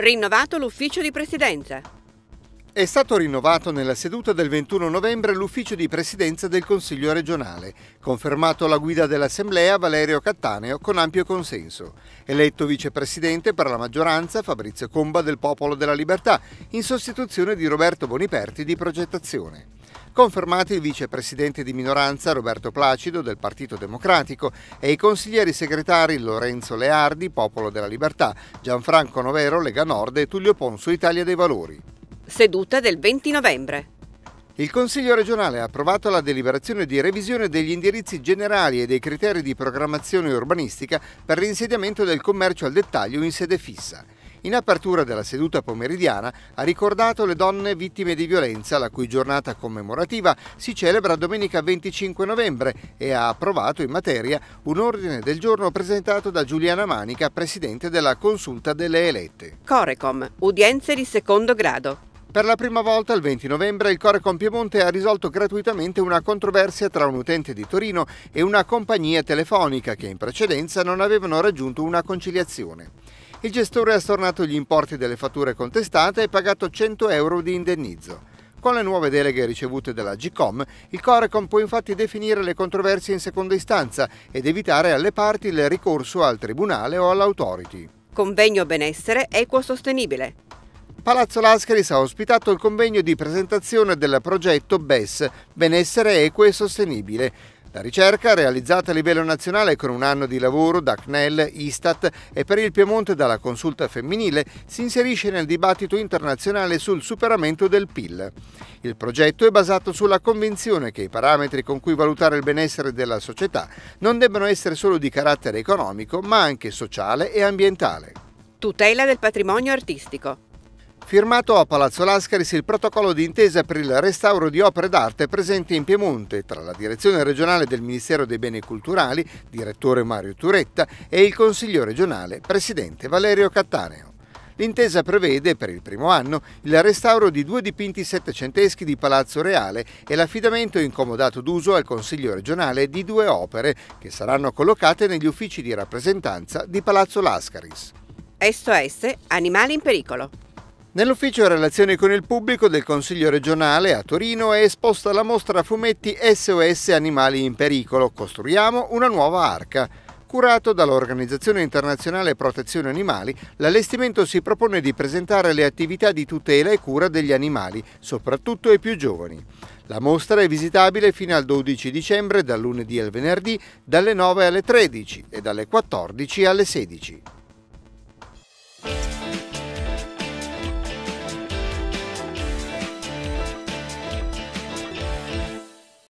Rinnovato l'ufficio di presidenza. È stato rinnovato nella seduta del 21 novembre l'ufficio di presidenza del Consiglio regionale, confermato la guida dell'Assemblea Valerio Cattaneo con ampio consenso. Eletto vicepresidente per la maggioranza Fabrizio Comba del Popolo della Libertà, in sostituzione di Roberto Boniperti di Progettazione. Confermati il vicepresidente di minoranza Roberto Placido del Partito Democratico e i consiglieri segretari Lorenzo Leardi, Popolo della Libertà, Gianfranco Novero, Lega Nord e Tullio Ponso, Italia dei Valori. Seduta del 20 novembre. Il Consiglio regionale ha approvato la deliberazione di revisione degli indirizzi generali e dei criteri di programmazione urbanistica per l'insediamento del commercio al dettaglio in sede fissa in apertura della seduta pomeridiana ha ricordato le donne vittime di violenza, la cui giornata commemorativa si celebra domenica 25 novembre e ha approvato in materia un ordine del giorno presentato da Giuliana Manica, presidente della consulta delle elette. Corecom, udienze di secondo grado. Per la prima volta il 20 novembre il Corecom Piemonte ha risolto gratuitamente una controversia tra un utente di Torino e una compagnia telefonica che in precedenza non avevano raggiunto una conciliazione. Il gestore ha stornato gli importi delle fatture contestate e pagato 100 euro di indennizzo. Con le nuove deleghe ricevute dalla GCOM, il Corecom può infatti definire le controversie in seconda istanza ed evitare alle parti il ricorso al Tribunale o all'Autority. Convegno benessere equo sostenibile. Palazzo Lascaris ha ospitato il convegno di presentazione del progetto BES, Benessere Equo e Sostenibile, la ricerca, realizzata a livello nazionale con un anno di lavoro da CNEL, Istat e per il Piemonte dalla Consulta Femminile, si inserisce nel dibattito internazionale sul superamento del PIL. Il progetto è basato sulla convinzione che i parametri con cui valutare il benessere della società non debbano essere solo di carattere economico, ma anche sociale e ambientale. Tutela del patrimonio artistico. Firmato a Palazzo Lascaris il protocollo di intesa per il restauro di opere d'arte presenti in Piemonte tra la direzione regionale del Ministero dei Beni Culturali, direttore Mario Turetta, e il Consiglio regionale, presidente Valerio Cattaneo. L'intesa prevede per il primo anno il restauro di due dipinti settecenteschi di Palazzo Reale e l'affidamento in comodato d'uso al Consiglio regionale di due opere che saranno collocate negli uffici di rappresentanza di Palazzo Lascaris. SOS Animali in pericolo. Nell'ufficio relazioni con il pubblico del Consiglio regionale a Torino è esposta la mostra fumetti SOS Animali in Pericolo. Costruiamo una nuova arca. Curato dall'Organizzazione Internazionale Protezione Animali, l'allestimento si propone di presentare le attività di tutela e cura degli animali, soprattutto ai più giovani. La mostra è visitabile fino al 12 dicembre, dal lunedì al venerdì, dalle 9 alle 13 e dalle 14 alle 16.